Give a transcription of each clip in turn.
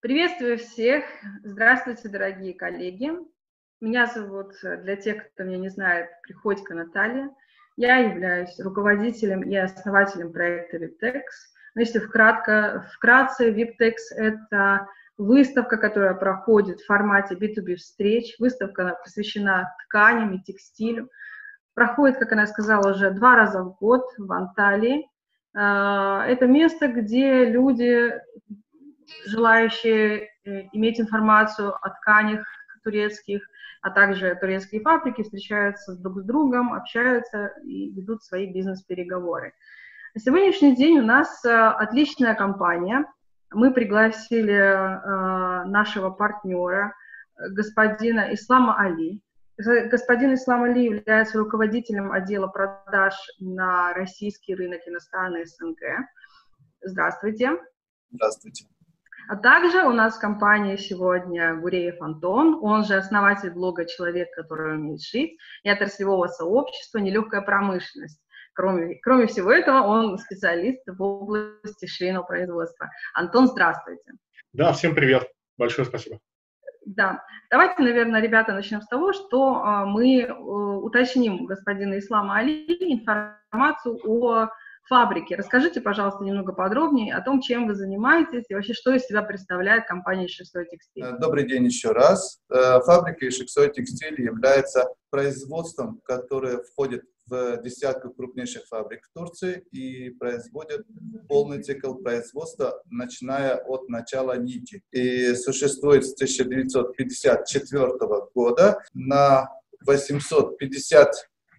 Приветствую всех. Здравствуйте, дорогие коллеги. Меня зовут, для тех, кто меня не знает, Приходько Наталья. Я являюсь руководителем и основателем проекта VIPTEX. Но если вкратко, вкратце, VIPTEX — это выставка, которая проходит в формате B2B встреч. Выставка посвящена тканям и текстилю. Проходит, как она сказала, уже два раза в год в Анталии. А, это место, где люди желающие э, иметь информацию о тканях турецких, а также турецкие фабрики встречаются друг с другом, общаются и ведут свои бизнес-переговоры. На сегодняшний день у нас э, отличная компания. Мы пригласили э, нашего партнера, господина Ислама Али. Господин Ислам Али является руководителем отдела продаж на российский рынок и на страны СНГ. Здравствуйте. Здравствуйте. А также у нас в компании сегодня Гуреев Антон, он же основатель блога «Человек, который умеет шить» и отраслевого сообщества «Нелегкая промышленность». Кроме, кроме всего этого, он специалист в области швейного производства. Антон, здравствуйте. Да, всем привет. Большое спасибо. Да, давайте, наверное, ребята, начнем с того, что э, мы э, уточним господина Ислама Али информацию о фабрики. Расскажите, пожалуйста, немного подробнее о том, чем вы занимаетесь и вообще, что из себя представляет компания «Шексой текстиль». Э, добрый день еще раз. Э, фабрика «Шексой текстиль» является производством, которое входит в десятку крупнейших фабрик в Турции и производит полный цикл производства, начиная от начала нити. И существует с 1954 года на 850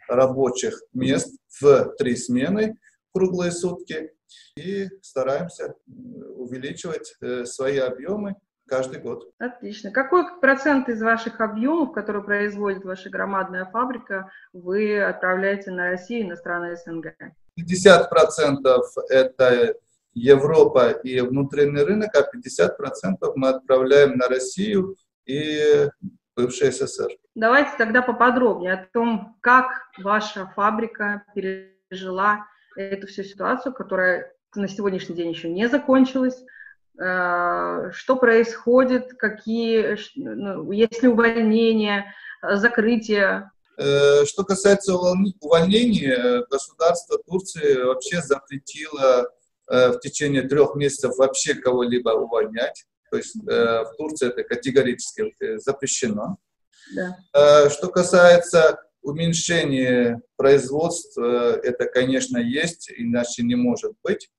рабочих мест в три смены круглые сутки и стараемся увеличивать э, свои объемы каждый год. Отлично. Какой процент из ваших объемов, которые производит ваша громадная фабрика, вы отправляете на Россию и на страны СНГ? 50% это Европа и внутренний рынок, а 50% мы отправляем на Россию и бывший СССР. Давайте тогда поподробнее о том, как ваша фабрика пережила эту всю ситуацию, которая на сегодняшний день еще не закончилась, э, что происходит, какие, ну, есть ли увольнения, закрытие. Э, что касается увольнения, государство Турции вообще запретило э, в течение трех месяцев вообще кого-либо увольнять. То есть в Турции это категорически запрещено. Да. Что касается Уменьшение производства, это, конечно, есть, иначе не может быть.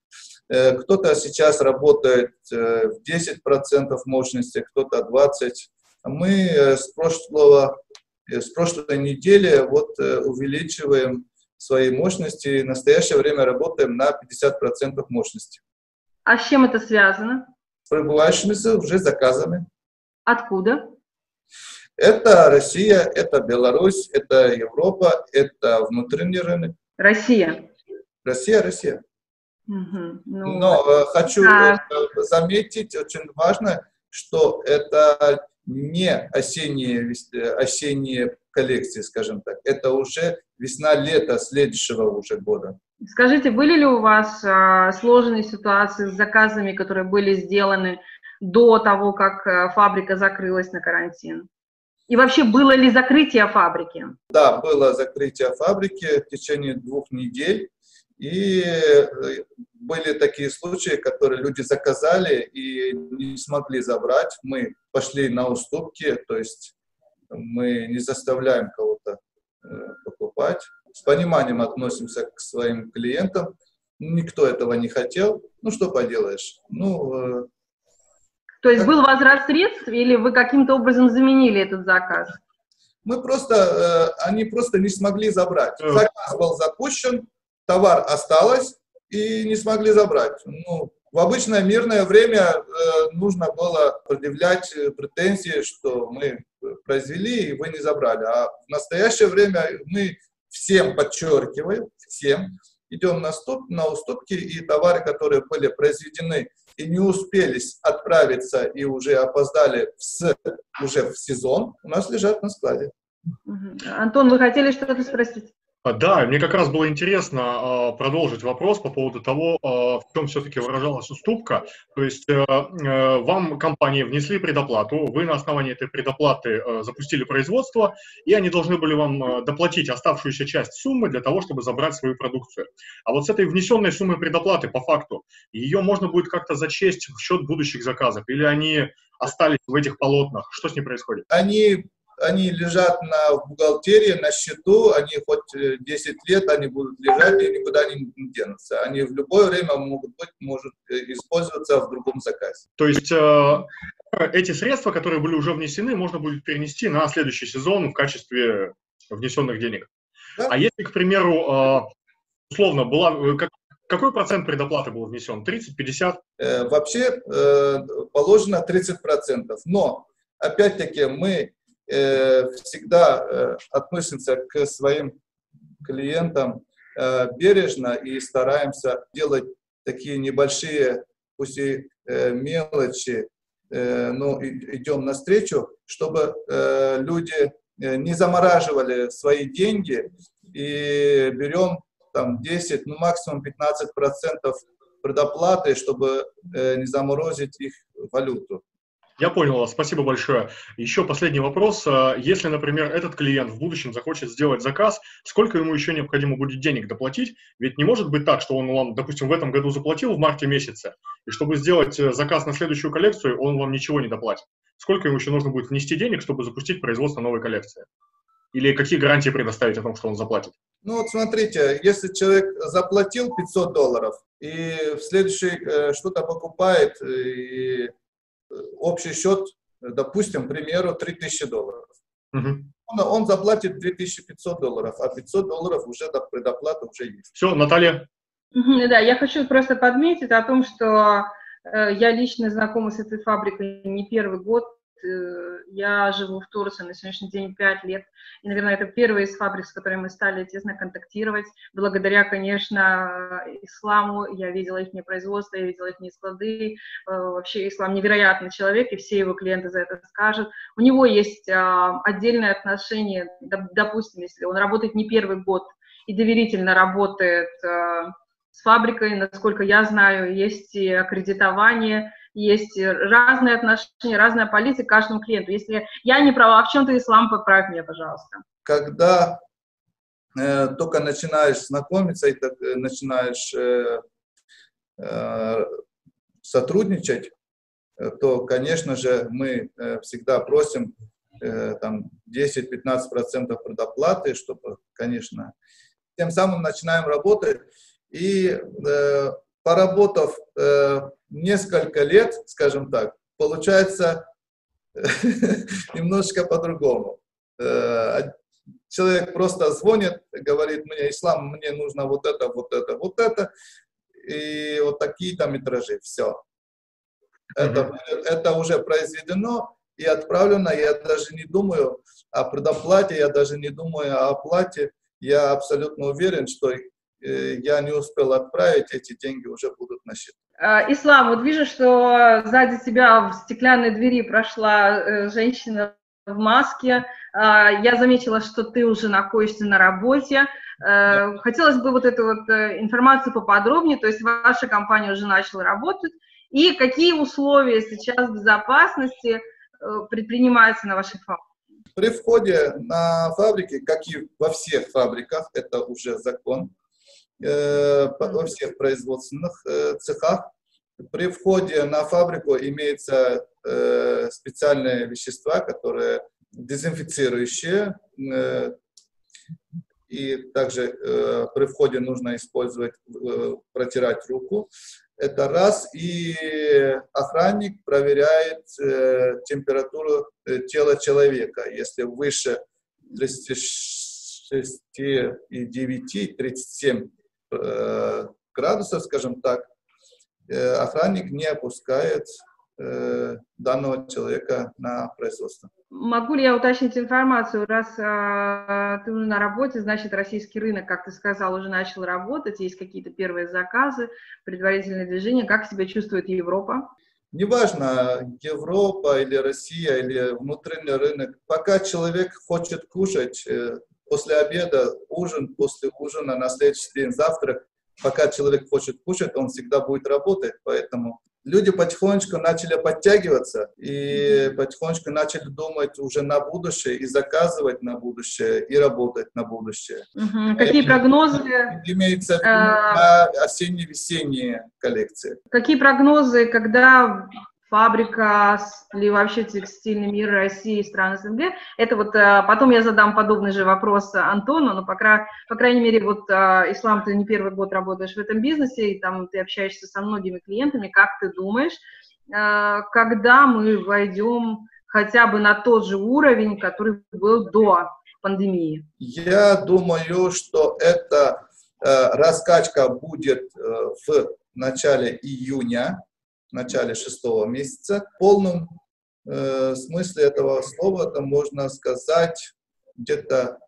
Э, кто-то сейчас работает э, в 10% мощности, кто-то 20%. Мы э, с, прошлого, с прошлой недели вот увеличиваем свои мощности. В настоящее время работаем на 50% мощности. А с чем это связано? С прибывающими уже заказами. Откуда? Это Россия, это Беларусь, это Европа, это внутренний рынок. Россия. Россия, Россия. Угу, ну, Но э, хочу а... заметить, очень важно, что это не осенние, осенние коллекции, скажем так. Это уже весна-лето следующего уже года. Скажите, были ли у вас а, сложные ситуации с заказами, которые были сделаны до того, как а, фабрика закрылась на карантин? И вообще, было ли закрытие фабрики? Да, было закрытие фабрики в течение двух недель. И э, были такие случаи, которые люди заказали и не смогли забрать. Мы пошли на уступки, то есть мы не заставляем кого-то э, покупать. С пониманием относимся к своим клиентам. Никто этого не хотел. Ну, что поделаешь. Ну, э, то есть был возврат средств или вы каким-то образом заменили этот заказ? Мы просто, э, они просто не смогли забрать. Заказ был запущен, товар осталось и не смогли забрать. Ну, в обычное мирное время э, нужно было предъявлять претензии, что мы произвели и вы не забрали. А в настоящее время мы всем подчеркиваем, всем, идем на, ступ, на уступки, и товары, которые были произведены и не успели отправиться и уже опоздали в, уже в сезон, у нас лежат на складе. Антон, вы хотели что-то спросить? А, да, мне как раз было интересно а, продолжить вопрос по поводу того, а, в чем все-таки выражалась уступка. То есть э, э, вам компании внесли предоплату, вы на основании этой предоплаты э, запустили производство, и они должны были вам доплатить оставшуюся часть суммы для того, чтобы забрать свою продукцию. А вот с этой внесенной суммой предоплаты, по факту, ее можно будет как-то зачесть в счет будущих заказов, или они остались в этих полотнах? Что с ней происходит? Они они лежат на бухгалтерии, на счету, они хоть 10 э, лет, они будут лежать и никуда не денутся. Они в любое время могут быть, может э, использоваться в другом заказе. То есть э, эти средства, которые были уже внесены, можно будет перенести на следующий сезон в качестве внесенных денег. Да? А если, к примеру, э, условно, была, э, как, какой процент предоплаты был внесен? 30, 50? Э, вообще э, положено 30%. Но, опять-таки, мы всегда э, относимся к своим клиентам э, бережно и стараемся делать такие небольшие, пусть и мелочи, но идем навстречу, чтобы люди не замораживали свои деньги и берем там 10, ну максимум 15 процентов предоплаты, чтобы не заморозить их валюту. Я понял спасибо большое. Еще последний вопрос. А, если, например, этот клиент в будущем захочет сделать заказ, сколько ему еще необходимо будет денег доплатить? Ведь не может быть так, что он вам, допустим, в этом году заплатил в марте месяце, и чтобы сделать э, заказ на следующую коллекцию, он вам ничего не доплатит. Сколько ему еще нужно будет внести денег, чтобы запустить производство новой коллекции? Или какие гарантии предоставить о том, что он заплатит? Ну вот смотрите, если человек заплатил 500 долларов и в следующий э, что-то покупает и общий счет, допустим, к примеру, 3000 долларов. Угу. Он, он заплатит 2500 долларов, а 500 долларов уже до предоплаты уже есть. Все, Наталья? Да, я хочу просто подметить о том, что э, я лично знакома с этой фабрикой не первый год, я живу в Турции на сегодняшний день 5 лет, и, наверное, это первая из фабрик, с которой мы стали тесно контактировать. Благодаря, конечно, исламу я видела их производство, я видела их склады. Э, вообще ислам невероятный человек, и все его клиенты за это скажут. У него есть а, отдельное отношение, допустим, если он работает не первый год и доверительно работает э, с фабрикой, насколько я знаю, есть и аккредитование, есть разные отношения, разная политика каждому клиенту. Если я не права, а в чем ты ислам, поправь меня, пожалуйста. Когда э, только начинаешь знакомиться и так, э, начинаешь э, э, сотрудничать, э, то, конечно же, мы э, всегда просим э, там 10-15% предоплаты, чтобы, конечно, тем самым начинаем работать. И э, поработав э, несколько лет, скажем так, получается немножко по-другому. Э, человек просто звонит, говорит мне, ислам, мне нужно вот это, вот это, вот это, и вот такие там метражи, все. Это, это уже произведено и отправлено, я даже не думаю о предоплате, я даже не думаю о оплате, я абсолютно уверен, что я не успел отправить, эти деньги уже будут на счету. А, Ислам, вот вижу, что сзади тебя в стеклянной двери прошла э, женщина в маске. А, я заметила, что ты уже находишься на работе. Э, хотелось бы вот эту вот информацию поподробнее, то есть ваша компания уже начала работать. И какие условия сейчас безопасности предпринимаются на вашей фабрике? При входе на фабрики, как и во всех фабриках, это уже закон, Э, во всех производственных э, цехах. При входе на фабрику имеются э, специальные вещества, которые дезинфицирующие, и также при входе нужно использовать, протирать руку. Это раз. И охранник проверяет температуру тела человека. Если выше 36,9, 37 Э, градусов, скажем так, э, охранник не опускает э, данного человека на производство. Могу ли я уточнить информацию? Раз э, ты на работе, значит, российский рынок, как ты сказал, уже начал работать, есть какие-то первые заказы, предварительные движения. Как себя чувствует Европа? Неважно, Европа или Россия или внутренний рынок, пока человек хочет кушать, после обеда ужин, после ужина на следующий день завтрак. Пока человек хочет кушать, он всегда будет работать, поэтому люди потихонечку начали подтягиваться и потихонечку начали думать уже на будущее и заказывать на будущее и работать на будущее. Угу. Какие прогнозы? Имеется виду на осенне-весенние коллекции. Какие прогнозы, когда фабрика или вообще текстильный мир России и стран СНГ. Это вот э, потом я задам подобный же вопрос Антону, но по, по крайней мере, вот э, Ислам, ты не первый год работаешь в этом бизнесе, и там ты общаешься со многими клиентами. Как ты думаешь, э, когда мы войдем хотя бы на тот же уровень, который был до пандемии? Я думаю, что эта раскачка будет в начале июня, в начале шестого месяца. В полном э, смысле этого слова это можно сказать где-то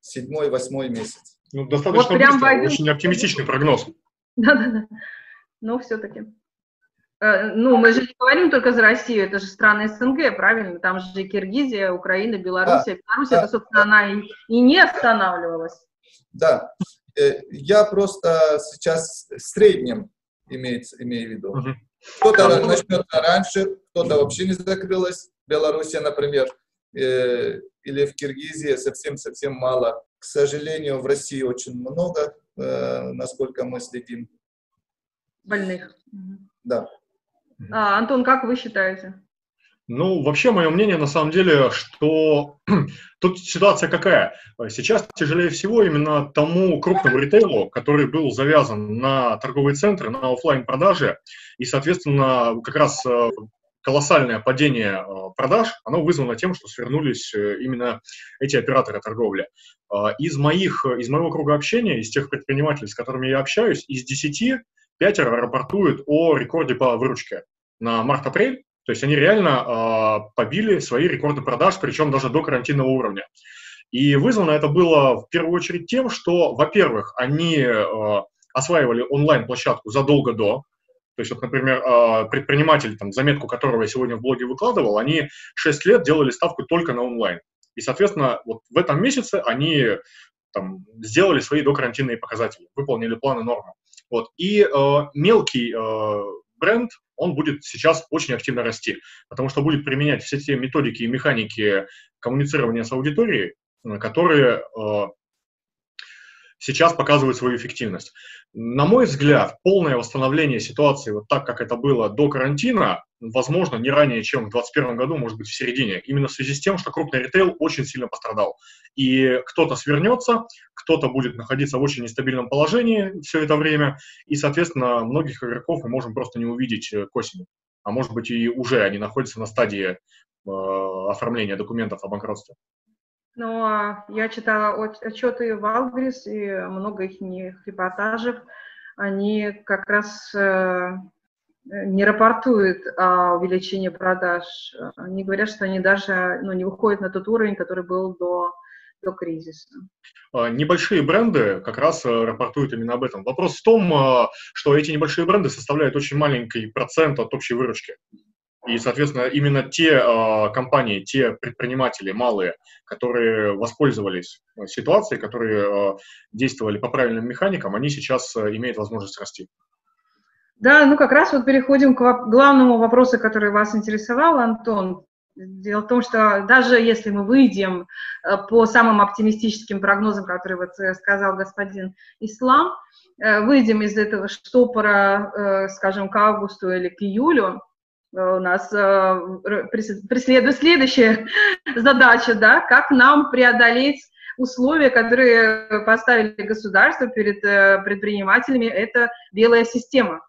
седьмой-восьмой месяц. Ну, достаточно вот прям быстро, очень оптимистичный прогноз. Да-да-да, но все-таки. Э, ну, мы же не говорим только за Россию, это же страны СНГ, правильно? Там же Киргизия, Украина, Белоруссия. Да, Белоруссия, да, это, собственно, да. она и, и не останавливалась. Да, э, я просто сейчас в среднем имеется, имею в виду. Угу. Кто-то начнет раньше, кто-то вообще не закрылась. Белоруссия, например, э, или в Киргизии совсем-совсем мало. К сожалению, в России очень много, э, насколько мы следим. Больных. Да. А, Антон, как вы считаете? Ну, вообще, мое мнение на самом деле, что тут ситуация какая? Сейчас тяжелее всего именно тому крупному ритейлу, который был завязан на торговые центры, на офлайн продажи и, соответственно, как раз э, колоссальное падение э, продаж, оно вызвано тем, что свернулись э, именно эти операторы торговли. Из, моих, из моего круга общения, из тех предпринимателей, с которыми я общаюсь, из 10 пятеро рапортуют о рекорде по выручке на март-апрель, то есть они реально э, побили свои рекорды продаж, причем даже до карантинного уровня. И вызвано это было в первую очередь тем, что, во-первых, они э, осваивали онлайн-площадку задолго до. То есть, вот, например, э, предприниматель, там, заметку которого я сегодня в блоге выкладывал, они 6 лет делали ставку только на онлайн. И, соответственно, вот в этом месяце они там, сделали свои докарантинные показатели, выполнили планы нормы. Вот. И э, мелкий э, бренд, он будет сейчас очень активно расти, потому что будет применять все те методики и механики коммуницирования с аудиторией, э, которые э, сейчас показывают свою эффективность. На мой взгляд, полное восстановление ситуации вот так, как это было до карантина, возможно, не ранее, чем в 2021 году, может быть, в середине. Именно в связи с тем, что крупный ритейл очень сильно пострадал. И кто-то свернется, кто-то будет находиться в очень нестабильном положении все это время, и, соответственно, многих игроков мы можем просто не увидеть э, к осени. А может быть, и уже они находятся на стадии э, оформления документов о банкротстве. Ну, а я читала отчеты Валбрис и много их репортажев. Они как раз э, не рапортуют о увеличении продаж. Они говорят, что они даже ну, не выходят на тот уровень, который был до, до кризиса. А, небольшие бренды как раз э, рапортуют именно об этом. Вопрос в том, э, что эти небольшие бренды составляют очень маленький процент от общей выручки. И, соответственно, именно те э, компании, те предприниматели малые, которые воспользовались ситуацией, которые действовали по правильным механикам, они сейчас имеют возможность расти. Да, ну как раз вот переходим к главному вопросу, который вас интересовал, Антон. Дело в том, что даже если мы выйдем э, по самым оптимистическим прогнозам, которые вот э, сказал господин Ислам, выйдем из этого штопора, скажем, к августу или к июлю, у нас э, преследует следующая задача, да, как нам преодолеть условия, которые поставили государство перед э, предпринимателями, это белая система.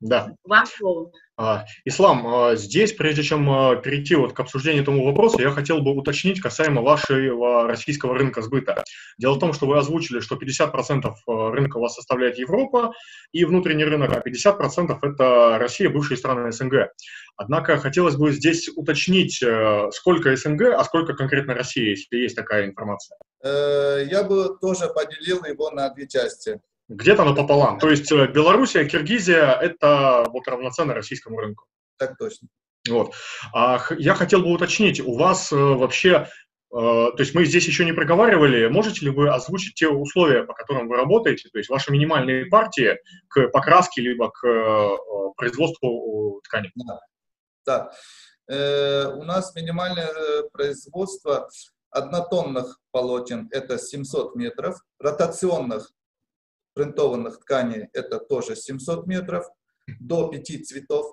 Да. Вам слово. А, Ислам, а, здесь, прежде чем а, перейти вот к обсуждению этому вопроса, я хотел бы уточнить касаемо вашего российского рынка сбыта. Дело в том, что вы озвучили, что 50% рынка у вас составляет Европа и внутренний рынок, а 50% это Россия, бывшие страны СНГ. Однако хотелось бы здесь уточнить, сколько СНГ, а сколько конкретно Россия, если есть такая информация. Э, я бы тоже поделил его на две части. Где-то напополам. То есть э, Белоруссия, Киргизия – это вот равноценно российскому рынку. Так точно. Вот. А я хотел бы уточнить, у вас э, вообще то есть мы здесь еще не проговаривали, можете ли вы озвучить те условия, по которым вы работаете, то есть ваши минимальные партии к покраске либо к производству ткани? Да. да. Э, у нас минимальное производство однотонных полотен это 700 метров, ротационных принтованных тканей это тоже 700 метров, до 5 цветов.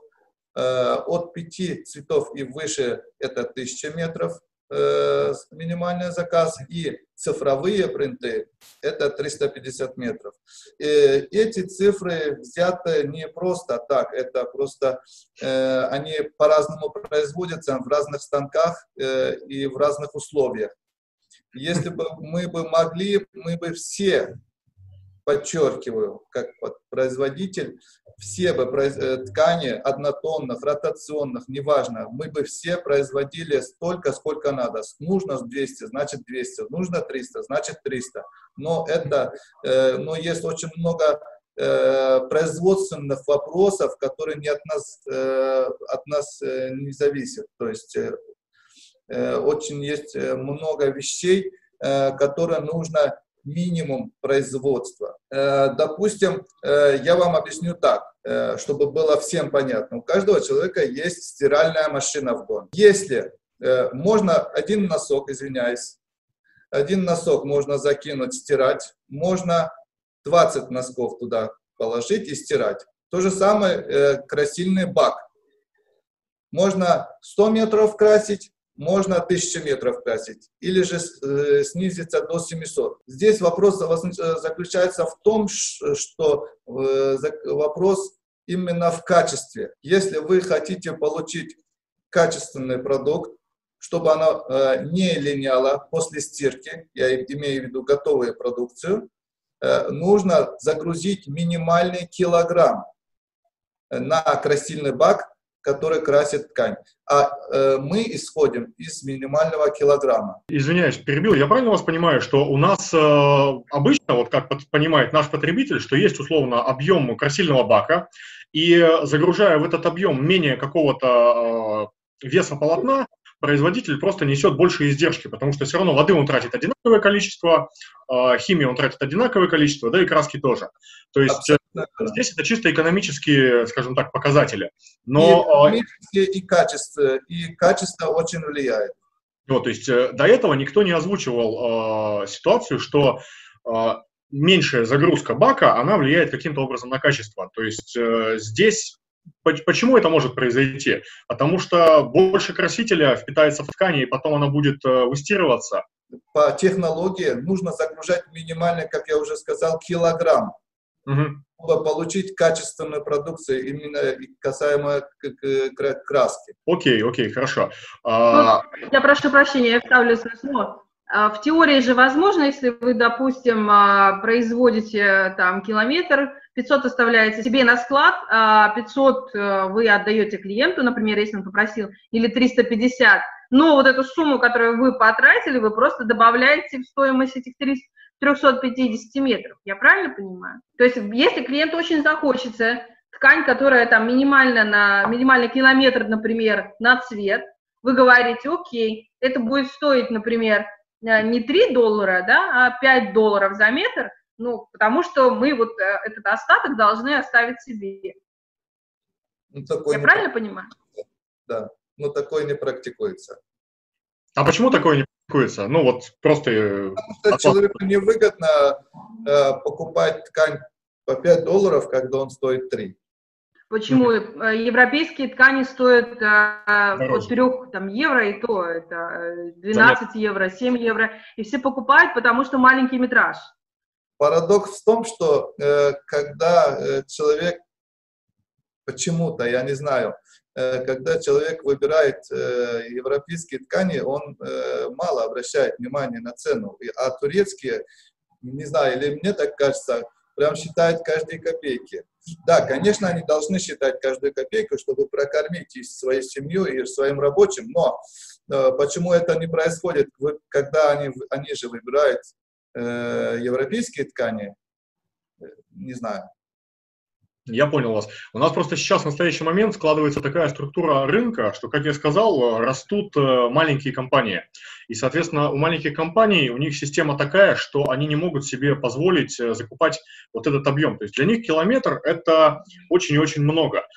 Э, от 5 цветов и выше это 1000 метров э, минимальный заказ. И цифровые принты это 350 метров. И эти цифры взяты не просто так, это просто э, они по-разному производятся в разных станках и в разных условиях. Если бы мы бы могли, мы бы все подчеркиваю, как производитель, все бы э, ткани однотонных, ротационных, неважно, мы бы все производили столько, сколько надо. Нужно 200, значит 200, нужно 300, значит 300. Но это, э, но есть очень много э, производственных вопросов, которые не от нас, от нас не зависят. То есть очень есть много вещей, которые нужно минимум производства. Э, допустим, э, я вам объясню так, э, чтобы было всем понятно. У каждого человека есть стиральная машина в доме. Если можно один носок, извиняюсь, один носок можно закинуть, стирать, можно 20 носков туда положить и стирать. То же самое красильный бак. Можно 100 метров красить, можно 1000 метров красить или же э, снизиться до 700. Здесь вопрос э, заключается в том, что э, вопрос именно в качестве. Если вы хотите получить качественный продукт, чтобы оно э, не линяло после стирки, я имею в виду готовую продукцию, нужно загрузить минимальный килограмм на красильный бак который красит ткань. А э, мы исходим из минимального килограмма. Извиняюсь, перебил. Я правильно вас понимаю, что у нас э, обычно, вот как понимает наш потребитель, что есть условно объем красильного бака, и загружая в этот объем менее какого-то э, веса полотна, производитель просто несет больше издержки, потому что все равно воды он тратит одинаковое количество, э, химии он тратит одинаковое количество, да и краски тоже. То есть э, Абсолютно. здесь это чисто экономические, скажем так, показатели. Но, и, э, и качество, и качество очень влияет. Вот, то есть до этого никто не озвучивал э, ситуацию, что э, меньшая загрузка бака, она влияет каким-то образом на качество. То есть э, здесь Почему это может произойти? Потому что больше красителя впитается в ткани, и потом она будет э, выстирываться. По технологии нужно загружать минимально, как я уже сказал, килограмм, угу. чтобы получить качественную продукцию, именно касаемо краски. Окей, окей, хорошо. А... Я прошу прощения, я вставлю слово. А, в теории же возможно, если вы, допустим, а, производите там километр, 500 оставляете себе на склад, 500 а, э, вы отдаете клиенту, например, если он попросил, или 350, но вот эту сумму, которую вы потратили, вы просто добавляете в стоимость этих 350 метров. Я правильно понимаю? То есть если клиенту очень захочется ткань, которая там минимально на минимальный километр, например, на цвет, вы говорите, окей, это будет стоить, например, не 3 доллара, да, а 5 долларов за метр – ну, потому что мы вот э, этот остаток должны оставить себе. Ну, такой Я правильно понимаю? Да, но такое не практикуется. А почему такое не практикуется? Ну вот просто... Э, потому что человеку невыгодно э, покупать ткань по 5 долларов, когда он стоит 3. Почему? Mm-hmm. Европейские ткани стоят а, от 3 там, евро, и то это 12 Занятно. евро, 7 евро. И все покупают, потому что маленький метраж. Парадокс в том, что э, когда э, человек почему-то, я не знаю, э, когда человек выбирает э, европейские ткани, он э, мало обращает внимание на цену, а турецкие, не знаю, или мне так кажется, прям считают каждые копейки. Да, конечно, они должны считать каждую копейку, чтобы прокормить и свою семью, и своим рабочим, но э, почему это не происходит, когда они, они же выбирают э, европейские ткани, э, не знаю. Я понял вас. У нас просто сейчас в настоящий момент складывается такая структура рынка, что, как я сказал, растут э, маленькие компании. И, соответственно, у маленьких компаний у них система такая, что они не могут себе позволить э, закупать вот этот объем. То есть для них километр – это очень и очень много.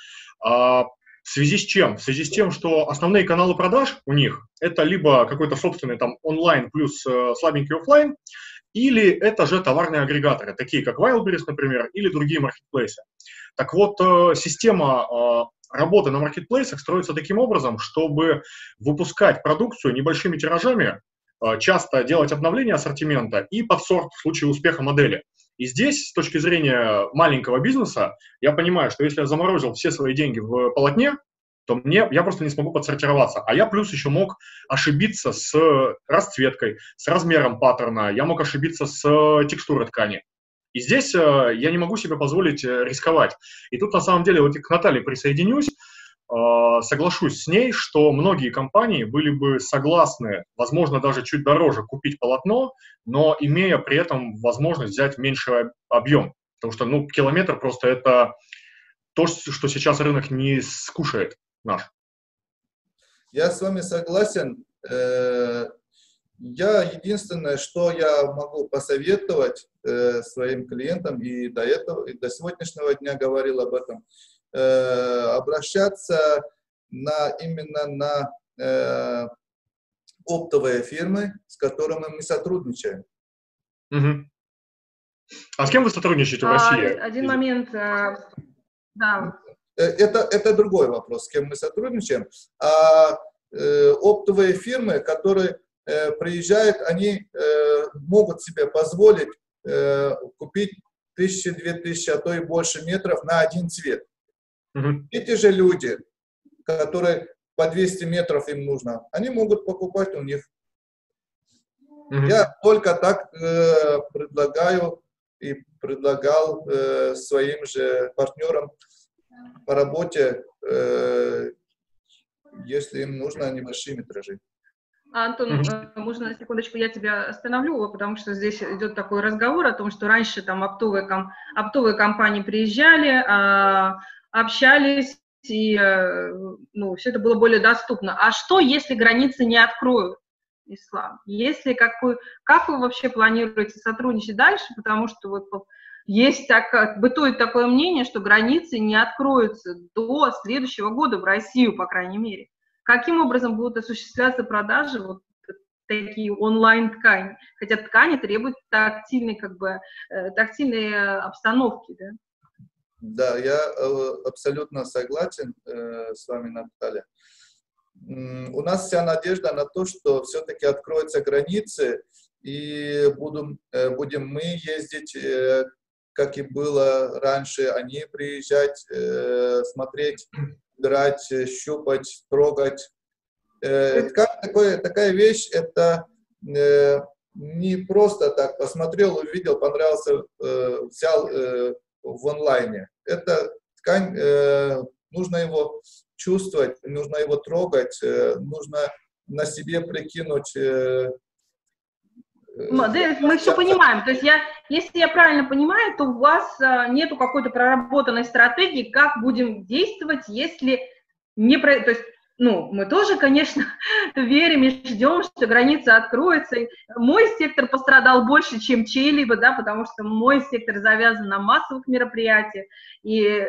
А в связи с чем? В связи с тем, что основные каналы продаж у них – это либо какой-то собственный там онлайн плюс э, слабенький офлайн, или это же товарные агрегаторы, такие как Wildberries, например, или другие маркетплейсы. Так вот, э, система э, работы на маркетплейсах строится таким образом, чтобы выпускать продукцию небольшими тиражами, э, часто делать обновление ассортимента и подсорт в случае успеха модели. И здесь, с точки зрения маленького бизнеса, я понимаю, что если я заморозил все свои деньги в полотне, то мне, я просто не смогу подсортироваться. А я плюс еще мог ошибиться с расцветкой, с размером паттерна, я мог ошибиться с текстурой ткани. И здесь э, я не могу себе позволить э, рисковать. И тут на самом деле вот к Наталье присоединюсь, э, соглашусь с ней, что многие компании были бы согласны, возможно, даже чуть дороже купить полотно, но имея при этом возможность взять меньший объем. Потому что, ну, километр просто это то, что сейчас рынок не скушает наш. Я с вами согласен. Э, я единственное, что я могу посоветовать э, своим клиентам, и до этого, и до сегодняшнего дня говорил об этом, э, обращаться на, именно на оптовые фирмы, с которыми мы сотрудничаем. Угу. А с кем вы сотрудничаете в России? А, один момент. Да, это, это другой вопрос, с кем мы сотрудничаем. А э, оптовые фирмы, которые э, приезжают, они э, могут себе позволить э, купить тысячи, две тысячи, а то и больше метров на один цвет. Угу. Эти же люди, которые по 200 метров им нужно, они могут покупать у них. Угу. Я только так э, предлагаю и предлагал э, своим же партнерам по работе, э, если им нужно небольшие метражи. Антон, mm можно на секундочку я тебя остановлю, потому что здесь идет такой разговор о том, что раньше там оптовые, ком, оптовые компании приезжали, а, общались, и э, ну, все это было более доступно. А что, если границы не откроют? ислам. Если какой, как вы вообще планируете сотрудничать дальше, потому что вот есть так, бытует такое мнение, что границы не откроются до следующего года в Россию, по крайней мере. Каким образом будут осуществляться продажи вот такие онлайн-ткани? Хотя ткани требуют тактильной, как бы, э, тактильной обстановки, да? Да, я э, абсолютно согласен э, с вами, Наталья. У нас вся надежда на то, что все-таки откроются границы, и будем, будем мы ездить как и было раньше, они приезжать, э, смотреть, брать, щупать, трогать. Э, как такое, такая вещь, это э, не просто так посмотрел, увидел, понравился, э, взял э, в онлайне. Это ткань, э, нужно его чувствовать, нужно его трогать, э, нужно на себе прикинуть э, мы все понимаем. То есть я, если я правильно понимаю, то у вас а, нету какой-то проработанной стратегии, как будем действовать, если не про... То есть, ну, мы тоже, конечно, верим и ждем, что граница откроется. Мой сектор пострадал больше, чем чей-либо, да, потому что мой сектор завязан на массовых мероприятиях. И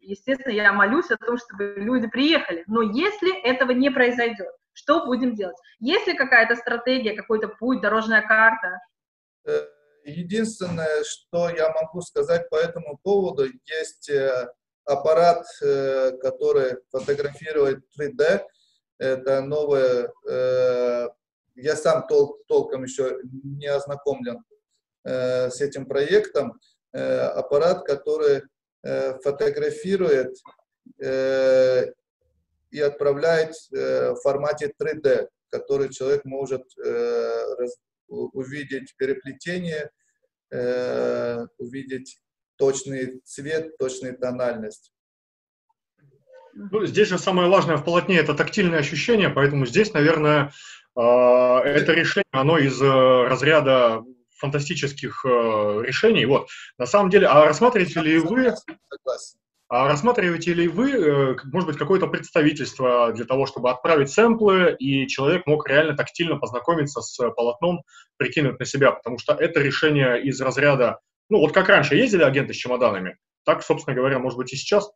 естественно, я молюсь о том, чтобы люди приехали. Но если этого не произойдет, что будем делать? Есть ли какая-то стратегия, какой-то путь, дорожная карта? Э, единственное, что я могу сказать по этому поводу, есть э, аппарат, э, который фотографирует 3D. Это новое, я сам тол толком еще не ознакомлен с этим проектом. Аппарат, который фотографирует и отправляет э, в формате 3D, который человек может э, увидеть переплетение, э, увидеть точный цвет, точную тональность. Ну, здесь же самое важное в полотне – это тактильное ощущение, поэтому здесь, наверное, это решение, оно из разряда фантастических решений. Вот, на самом деле, а рассматриваете ли вы... А рассматриваете ли вы, э, может быть, какое-то представительство для того, чтобы отправить сэмплы, и человек мог реально тактильно познакомиться с полотном, прикинуть на себя? Потому что это решение из разряда, ну вот как раньше ездили агенты с чемоданами, так, собственно говоря, может быть и сейчас.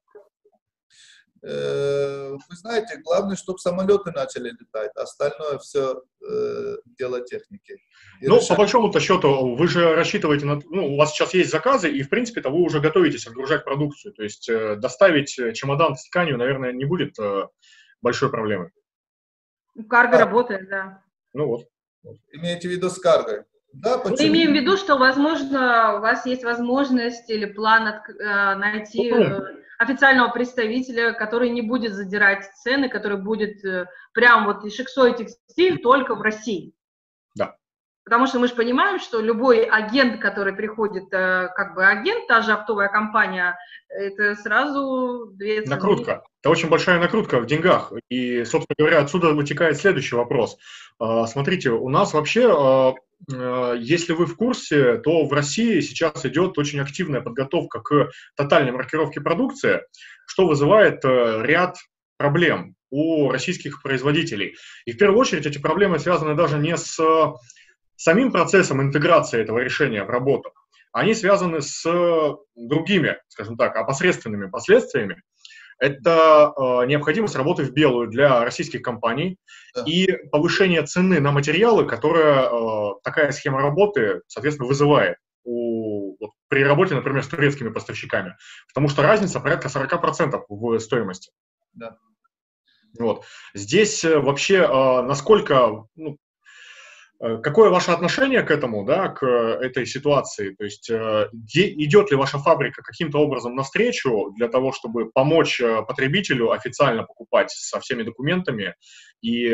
Э, вы знаете, главное, чтобы самолеты начали летать, остальное все э, дело техники. И ну, решать. по большому-то счету, вы же рассчитываете на... Ну, у вас сейчас есть заказы, и, в принципе-то, вы уже готовитесь отгружать продукцию. То есть э, доставить чемодан с тканью, наверное, не будет э, большой проблемой. Карго а, работает, да. Ну вот. Имеете в виду с каргой? Да, почему? Мы имеем в виду, что, возможно, у вас есть возможность или план от, э, найти... Ну, официального представителя, который не будет задирать цены, который будет э, прям вот и шиксой текстиль только в России. Да. Потому что мы же понимаем, что любой агент, который приходит, э, как бы агент, та же оптовая компания, это сразу две цены. Накрутка. Это очень большая накрутка в деньгах. И, собственно говоря, отсюда вытекает следующий вопрос. А, смотрите, у нас вообще а, если вы в курсе, то в России сейчас идет очень активная подготовка к тотальной маркировке продукции, что вызывает э, ряд проблем у российских производителей. И в первую очередь эти проблемы связаны даже не с самим процессом интеграции этого решения в работу, они связаны с другими, скажем так, опосредственными последствиями, это э, необходимость работы в белую для российских компаний да. и повышение цены на материалы, которая э, такая схема работы, соответственно, вызывает у, вот, при работе, например, с турецкими поставщиками. Потому что разница порядка 40% в стоимости. Да. Вот. Здесь э, вообще э, насколько ну, какое ваше отношение к этому, да, к этой ситуации? То есть э, идет ли ваша фабрика каким-то образом навстречу для того, чтобы помочь э, потребителю официально покупать со всеми документами и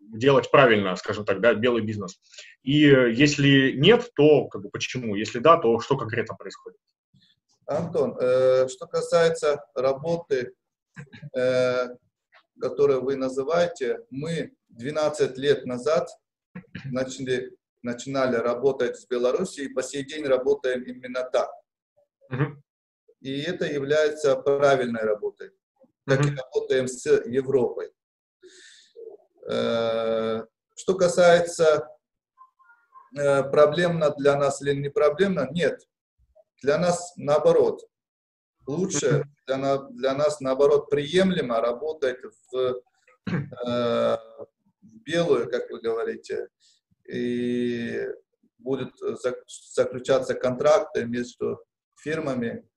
делать правильно, скажем так, да, белый бизнес? И если нет, то как бы почему? Если да, то что конкретно происходит? Антон, э, что касается работы, э, которую вы называете, мы 12 лет назад начали, начинали работать с Белоруссией, и по сей день работаем именно так. Uh-huh. И это является правильной работой. Так uh-huh. и работаем с Европой. Э, что касается э, проблемно для нас или не проблемно, нет. Для нас наоборот. Лучше для, для нас наоборот приемлемо работать в, э, белую, как вы говорите, и будут заключаться контракты между фирмами,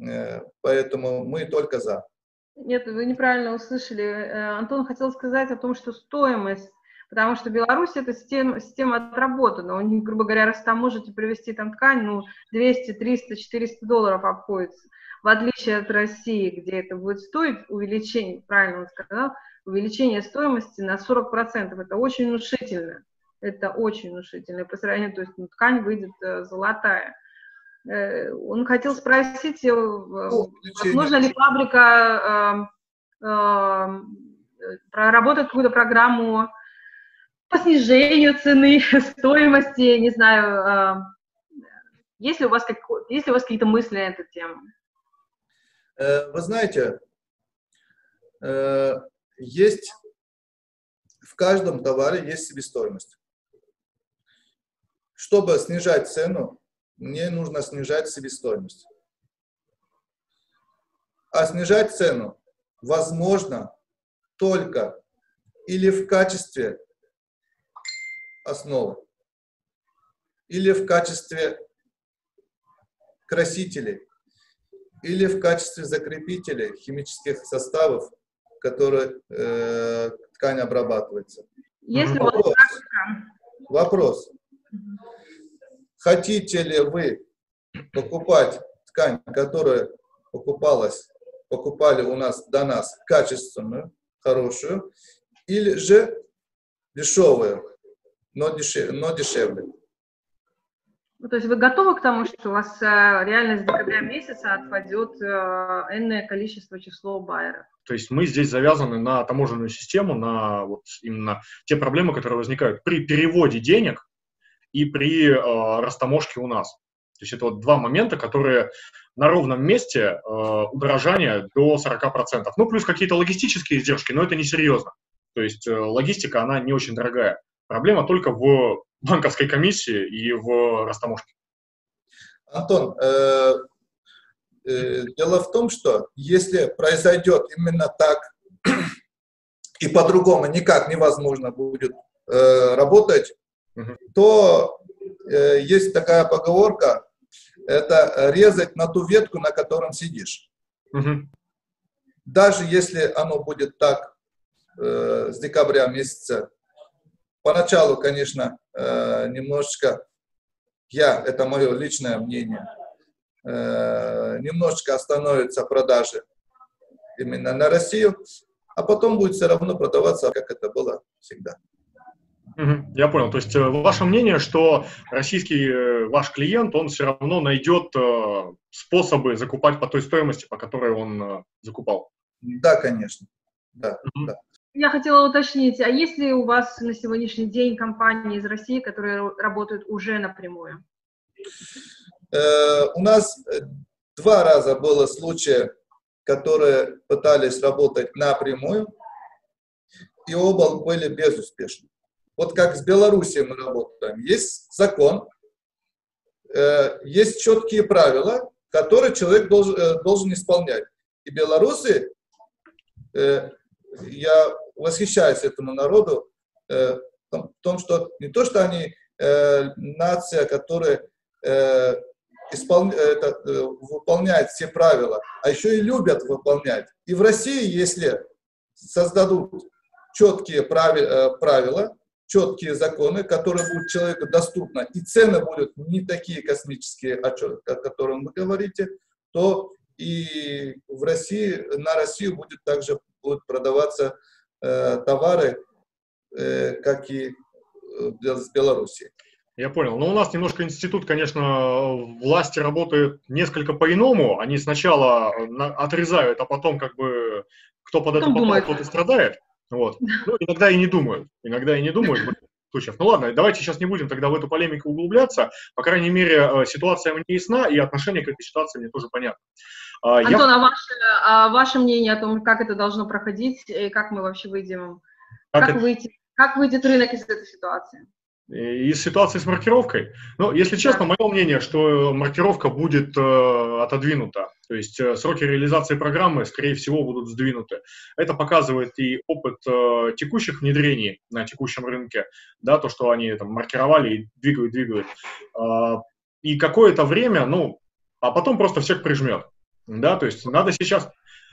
э, поэтому мы только за. Нет, вы неправильно услышали. Э, Антон хотел сказать о том, что стоимость, потому что Беларусь это система, система отработана. У них, грубо говоря, раз там можете привезти там ткань, ну, 200, 300, 400 долларов обходится. В отличие от России, где это будет стоить увеличение, правильно он сказал, увеличение стоимости на 40%. Это очень внушительно. Это очень внушительно. По сравнению, то есть ну, ткань выйдет э, золотая. Э, он хотел спросить, э, ну, возможно ли фабрика э, э, проработает какую-то программу по снижению цены, стоимости, не знаю, э, есть ли у вас, как, есть ли у вас какие-то мысли на эту тему? Э, вы знаете, есть в каждом товаре есть себестоимость. Чтобы снижать цену, мне нужно снижать себестоимость. А снижать цену возможно только или в качестве основы, или в качестве красителей, или в качестве закрепителей химических составов которой э, ткань обрабатывается. Если вопрос, вопрос. Хотите ли вы покупать ткань, которая покупалась, покупали у нас до нас качественную, хорошую, или же дешевую, но, дешев, но дешевле? Ну, то есть вы готовы к тому, что у вас э, реально с декабря месяца отпадет э, энное количество число байеров? То есть мы здесь завязаны на таможенную систему, на вот именно те проблемы, которые возникают при переводе денег и при э, растаможке у нас. То есть это вот два момента, которые на ровном месте э, удорожание до 40%. Ну, плюс какие-то логистические издержки, но это несерьезно. То есть э, логистика, она не очень дорогая. Проблема только в банковской комиссии и в растаможке. Антон, э, э, дело в том, что если произойдет именно так и по-другому никак невозможно будет э, работать, угу. то э, есть такая поговорка, это резать на ту ветку, на котором сидишь. Угу. Даже если оно будет так э, с декабря месяца, поначалу, конечно, э, немножечко, я, это мое личное мнение, э, немножечко остановятся продажи именно на Россию, а потом будет все равно продаваться, как это было всегда. Я понял. То есть э, ваше мнение, что российский э, ваш клиент, он все равно найдет э, способы закупать по той стоимости, по которой он закупал? Да, конечно. Да, угу. да. Я хотела уточнить, а есть ли у вас на сегодняшний день компании из России, которые работают уже напрямую? Э, у нас два раза было случая, которые пытались работать напрямую, и оба были безуспешны вот как с Белоруссией мы работаем, есть закон, э, есть четкие правила, которые человек должен, э, должен исполнять. И белорусы, э, я восхищаюсь этому народу, в том, что не то, что они нация, которая испол... это, выполняет все правила, а еще и любят выполнять. И в России, если создадут четкие правила, четкие законы, которые будут человеку доступны, и цены будут не такие космические, о, чем, о которых вы говорите, то и в России, на Россию будет также будут продаваться э, товары, э, как и э, с Белоруссией. Я понял. Но у нас немножко институт, конечно, власти работает несколько по-иному. Они сначала отрезают, а потом как бы кто под это попал, тот и страдает. Вот. Ну, иногда и не думают. Иногда и не думают случаев. Ну ладно, давайте сейчас не будем тогда в эту полемику углубляться. По крайней мере, э, ситуация мне ясна, и отношение к этой ситуации мне тоже понятно. А, Антон, Я... а, ваше, а ваше мнение о том, как это должно проходить, и как мы вообще выйдем, как, как, это... выйти, как выйдет рынок из этой ситуации? Из ситуации с маркировкой. Ну, если честно, мое мнение, что маркировка будет э, отодвинута. То есть э, сроки реализации программы, скорее всего, будут сдвинуты. Это показывает и опыт э, текущих внедрений на текущем рынке, да, то, что они там маркировали и двигают, двигают. Э, и какое-то время, ну, а потом просто всех прижмет. Да, то есть надо сейчас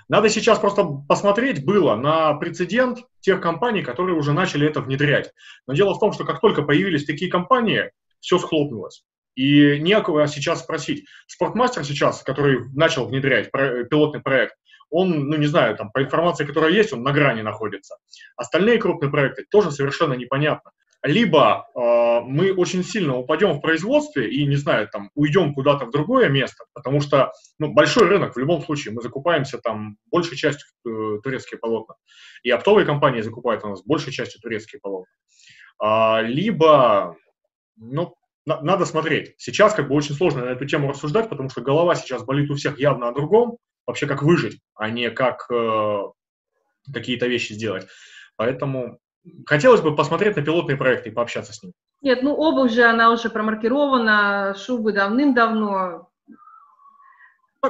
надо сейчас просто посмотреть было на прецедент тех компаний, которые уже начали это внедрять. Но дело в том, что как только появились такие компании, все схлопнулось. И некого сейчас спросить. Спортмастер сейчас, который начал внедрять про- пилотный проект, он, ну не знаю, там по информации, которая есть, он на грани находится. Остальные крупные проекты тоже совершенно непонятно либо э, мы очень сильно упадем в производстве и, не знаю, там, уйдем куда-то в другое место, потому что, ну, большой рынок в любом случае, мы закупаемся там большей частью э, турецкие полотна, и оптовые компании закупают у нас большей частью турецкие полотна. А, либо, ну, на, надо смотреть. Сейчас как бы очень сложно на эту тему рассуждать, потому что голова сейчас болит у всех явно о другом, вообще как выжить, а не как э, какие-то вещи сделать. Поэтому хотелось бы посмотреть на пилотные проекты и пообщаться с ними. Нет, ну обувь же, она уже промаркирована, шубы давным-давно.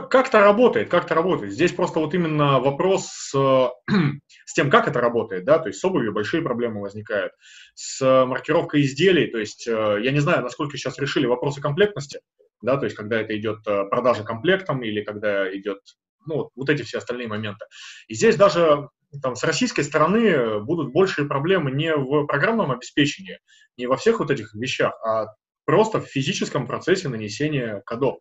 Как-то работает, как-то работает. Здесь просто вот именно вопрос с, с тем, как это работает, да, то есть с обувью большие проблемы возникают. С маркировкой изделий, то есть э, я не знаю, насколько сейчас решили вопросы комплектности, да, то есть когда это идет э, продажа комплектом или когда идет, ну, вот эти все остальные моменты. И здесь даже там, с российской стороны будут большие проблемы не в программном обеспечении, не во всех вот этих вещах, а просто в физическом процессе нанесения кодов.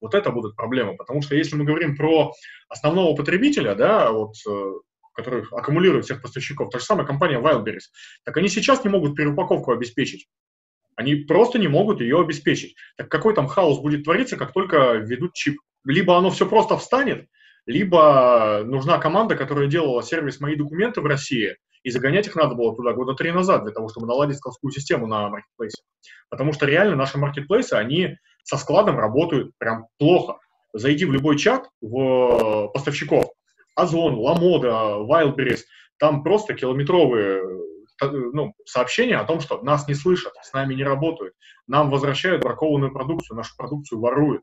Вот это будут проблемы, потому что если мы говорим про основного потребителя, да, вот, э, который аккумулирует всех поставщиков, та же самая компания Wildberries, так они сейчас не могут переупаковку обеспечить. Они просто не могут ее обеспечить. Так какой там хаос будет твориться, как только введут чип? Либо оно все просто встанет, либо нужна команда, которая делала сервис «Мои документы» в России, И загонять их надо было туда года три назад для того, чтобы наладить складскую систему на маркетплейсе. Потому что реально наши маркетплейсы, они со складом работают прям плохо. Зайди в любой чат в поставщиков, Озон, Ламода, Wildberries, там просто километровые э, ну, сообщения о том, что нас не слышат, с нами не работают, нам возвращают бракованную продукцию, нашу продукцию воруют.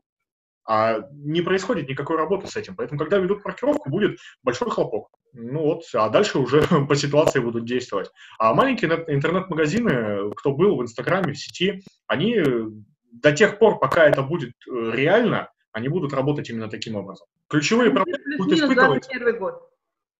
А не происходит никакой работы с этим. Поэтому, когда ведут маркировку, будет большой хлопок. Ну вот, а дальше уже по ситуации будут действовать. А маленькие интернет-магазины, кто был в Инстаграме, в сети, они до тех пор, пока это будет э, реально, они будут работать именно таким образом. Ключевые проблемы будут испытывать...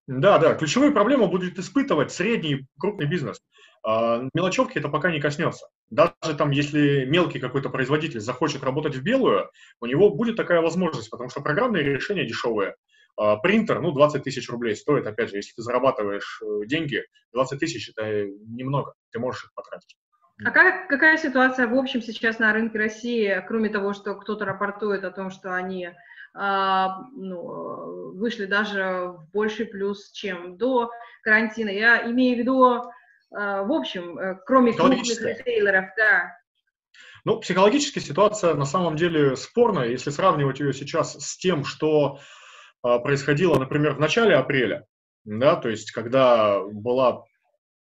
Да, да, ключевые проблемы будет испытывать средний крупный бизнес. А, мелочевки это пока не коснется. Даже там, если мелкий какой-то производитель захочет работать в белую, у него будет такая возможность, потому что программные решения дешевые. А, принтер, ну, 20 тысяч рублей стоит, опять же, если ты зарабатываешь э, деньги, 20 тысяч это немного, ты можешь их потратить. А как, какая ситуация в общем сейчас на рынке России, кроме того, что кто-то рапортует о том, что они а, ну, вышли даже в больший плюс, чем до карантина? Я имею в виду, в общем, э, кроме крупных ритейлеров, да. Ну, психологическая ситуация на самом деле спорная, если сравнивать ее сейчас с тем, что а, происходило, например, в начале апреля, да, то есть когда была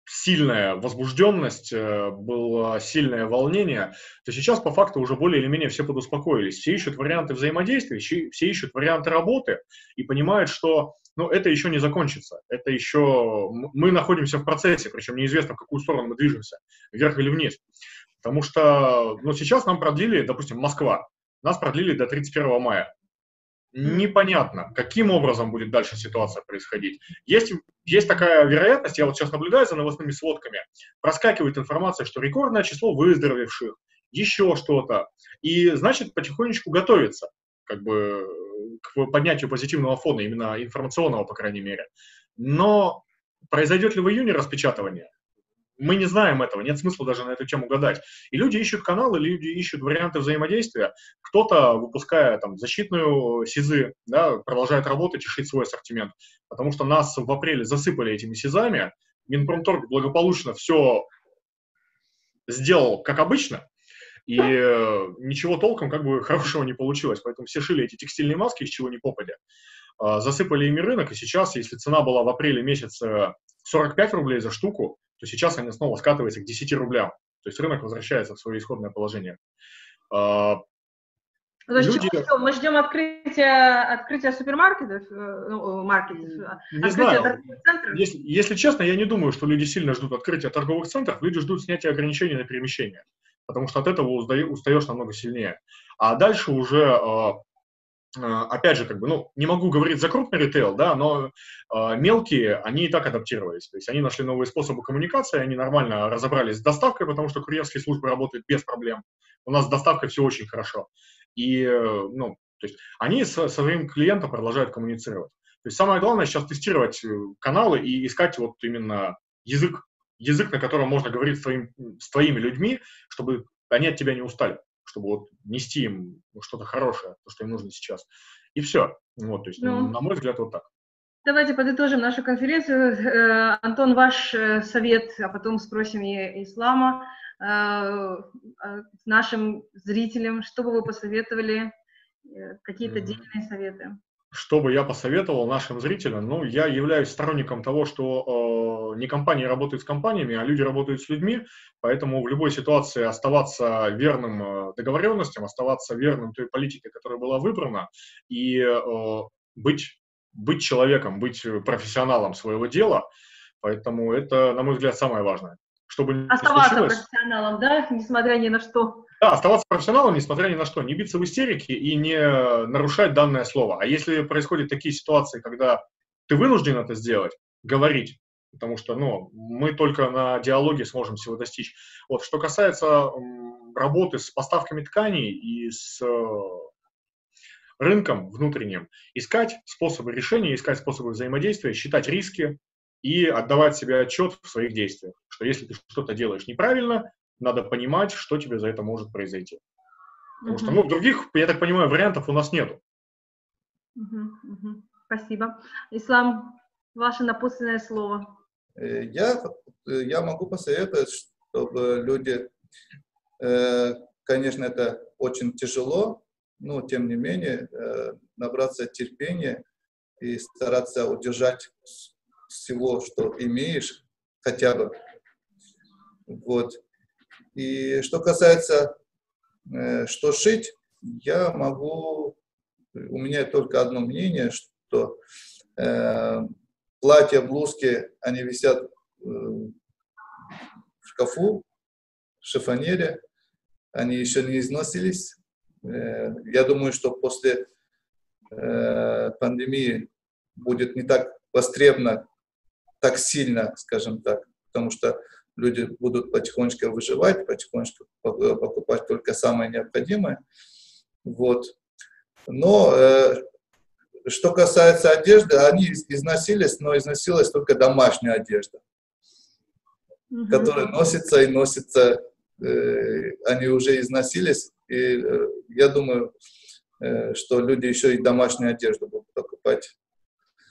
сильная возбужденность, э, было сильное волнение, то сейчас по факту уже более или менее все подуспокоились. Все ищут варианты взаимодействия, все ищут варианты работы и понимают, что ну, это еще не закончится. Это еще мы находимся в процессе, причем неизвестно, в какую сторону мы движемся, вверх или вниз. Потому что ну, сейчас нам продлили, допустим, Москва, нас продлили до 31 мая непонятно, каким образом будет дальше ситуация происходить. Есть, есть такая вероятность, я вот сейчас наблюдаю за новостными сводками, проскакивает информация, что рекордное число выздоровевших, еще что-то, и значит потихонечку готовится как бы к поднятию позитивного фона, именно информационного, по крайней мере. Но произойдет ли в июне распечатывание? Мы не знаем этого, нет смысла даже на эту тему гадать. И люди ищут каналы, люди ищут варианты взаимодействия. Кто-то, выпуская там защитную СИЗы, да, продолжает работать и шить свой ассортимент. Потому что нас в апреле засыпали этими СИЗами. Минпромторг благополучно все сделал как обычно, и э, ничего толком как бы хорошего не получилось. Поэтому все шили эти текстильные маски, из чего не попадя. Э, засыпали ими рынок, и сейчас, если цена была в апреле месяце 45 рублей за штуку, то сейчас они снова скатываются к 10 рублям. То есть рынок возвращается в свое исходное положение. А, то есть Люди... что, мы ждем открытия, открытия супермаркетов, э, ну, маркетов, не знаю. центров? Если, если честно, я не думаю, что люди сильно ждут открытия торговых центров, люди ждут снятия ограничений на перемещение, потому что от этого устаешь намного сильнее. А дальше уже а, а, опять же, как бы, ну, не могу говорить за крупный ритейл, да, но э, мелкие, они и так адаптировались. То есть они нашли новые способы коммуникации, они нормально разобрались с доставкой, потому что курьерские службы работают без проблем. У нас с доставкой все очень хорошо. И, э, ну, то есть они со, со своим клиентом продолжают коммуницировать. То есть самое главное сейчас тестировать э, каналы и искать вот именно язык, язык, на котором можно говорить с, твоим, с твоими людьми, чтобы они от тебя не устали чтобы вот нести им что-то хорошее, то, что им нужно сейчас. И все. Вот, то есть, ну, на мой взгляд, вот так. Давайте подытожим нашу конференцию. Э, Антон, ваш э, совет, а потом спросим и Ислама э, нашим зрителям, что бы вы посоветовали, какие-то дельные советы. Что бы я посоветовал нашим зрителям? Ну, я являюсь сторонником того, что э, не компании работают с компаниями, а люди работают с людьми, поэтому в любой ситуации оставаться верным э, договоренностям, оставаться верным той политике, которая была выбрана, и э, быть, быть человеком, быть профессионалом своего дела. Поэтому это, на мой взгляд, самое важное. Чтобы Оставаться профессионалом, да, несмотря ни на что. Да, оставаться профессионалом, несмотря ни на что, не биться в истерике и не нарушать данное слово. А если происходят такие ситуации, когда ты вынужден это сделать, говорить, потому что ну, мы только на диалоге сможем всего достичь. Вот, что касается работы с поставками тканей и с э, рынком внутренним, искать способы решения, искать способы взаимодействия, считать риски и отдавать себе отчет в своих действиях, что если ты что-то делаешь неправильно, надо понимать, что тебе за это может произойти. Потому что, ну, других, я так понимаю, вариантов у нас нету. Спасибо. Ислам, ваше напутственное слово. Я, я могу посоветовать, чтобы люди, конечно, это очень тяжело, но тем не менее набраться терпения и стараться удержать всего, что имеешь, хотя бы. Вот. И что касается, э, что шить, я могу, у меня только одно мнение, что э, платья, блузки, они висят э, в шкафу, в шифонере, они еще не износились. Я думаю, что после пандемии будет не так востребовано, так сильно, скажем так, потому что люди будут потихонечку выживать, потихонечку покупать только самое необходимое. Вот. Но э, что касается одежды, они износились, но износилась только домашняя одежда, угу. которая носится и носится, э, они уже износились, и э, я думаю, э, что люди еще и домашнюю одежду будут покупать.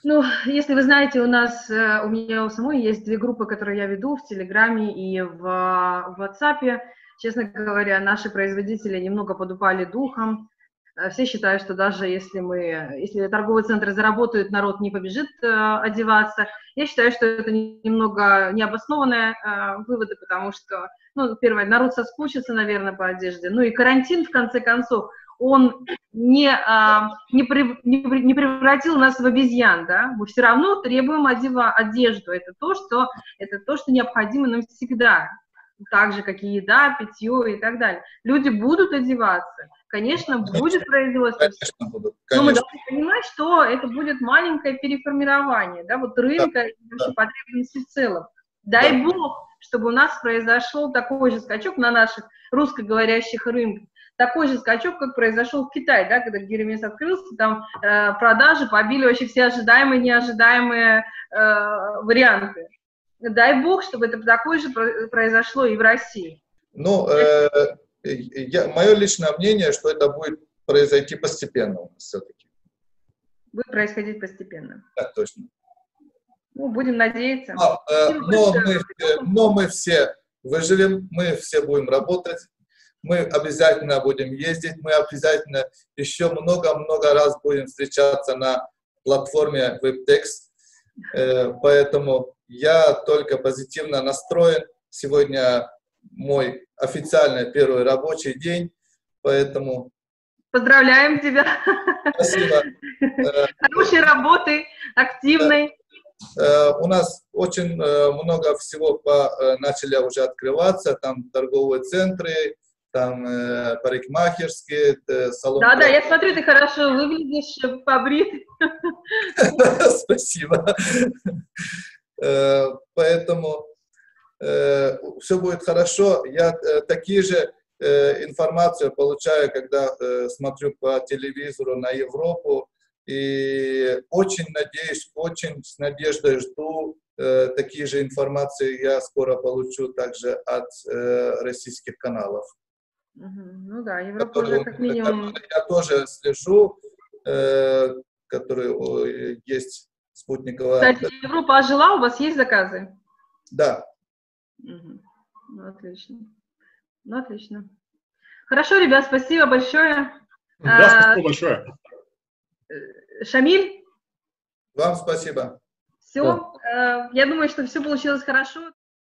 Ну, если вы знаете, у нас, э, у меня у самой есть две группы, которые я веду в Телеграме и в, в WhatsApp. Честно говоря, наши производители немного подупали духом. Э, все считают, что даже если мы, если торговые центры заработают, народ не побежит э, одеваться. Я считаю, что это немного необоснованные э, выводы, потому что, ну, первое, народ соскучится, наверное, по одежде. Ну и карантин, в конце концов, он не, а, не, не, не превратил нас в обезьян, да, мы все равно требуем одева, одежду, это то, что, это то, что необходимо нам всегда, так же, как и еда, питье и так далее. Люди будут одеваться, конечно, будет производство, конечно, будут, конечно. но мы должны понимать, что это будет маленькое переформирование, да, вот рынка да, и да. потребности в целом. Дай да. Бог, чтобы у нас произошел такой же скачок на наших русскоговорящих рынках, такой же скачок, как произошел в Китае, да, когда Гермес открылся, там э, продажи побили вообще все ожидаемые, неожидаемые э, варианты. Дай бог, чтобы это такое же произошло и в России. Ну, э, я, мое личное мнение, что это будет произойти постепенно у нас все-таки. Будет происходить постепенно. Да, точно. Ну, будем надеяться. Но, э, но, мы, но мы все выживем, мы все будем работать, мы обязательно будем ездить, мы обязательно еще много-много раз будем встречаться на платформе WebText, э, поэтому я только позитивно настроен. Сегодня мой официальный первый рабочий день, поэтому... Поздравляем тебя! Спасибо! Хорошей работы, активной. Э, у нас очень э, много всего начали уже открываться, там торговые центры, там э, парикмахерские, э, салон. Да, да, я смотрю, ты хорошо выглядишь, побрит. Спасибо. Э, поэтому э, все будет хорошо. Я э, такие же э, информацию получаю, когда э, смотрю по телевизору на Европу. И очень надеюсь, очень с надеждой жду э, такие же информации я скоро получу также от э, российских каналов. Ну да, Европа уже как минимум... Я тоже слежу, э, который есть спутниковая. Кстати, Европа ожила, у вас есть заказы? Да. Угу. Ну, отлично. Ну, отлично. Хорошо, ребят, спасибо большое. Да, спасибо большое. Э, Шамиль? Вам спасибо. Все. Э, я думаю, что все получилось хорошо.